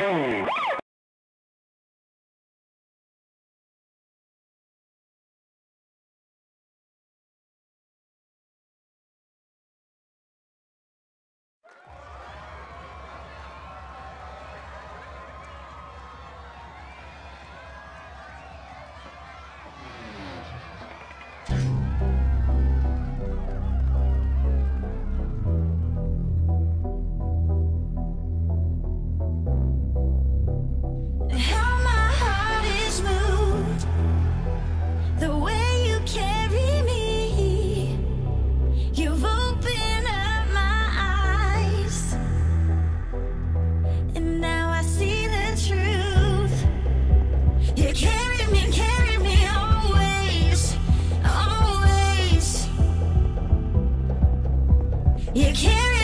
How You carry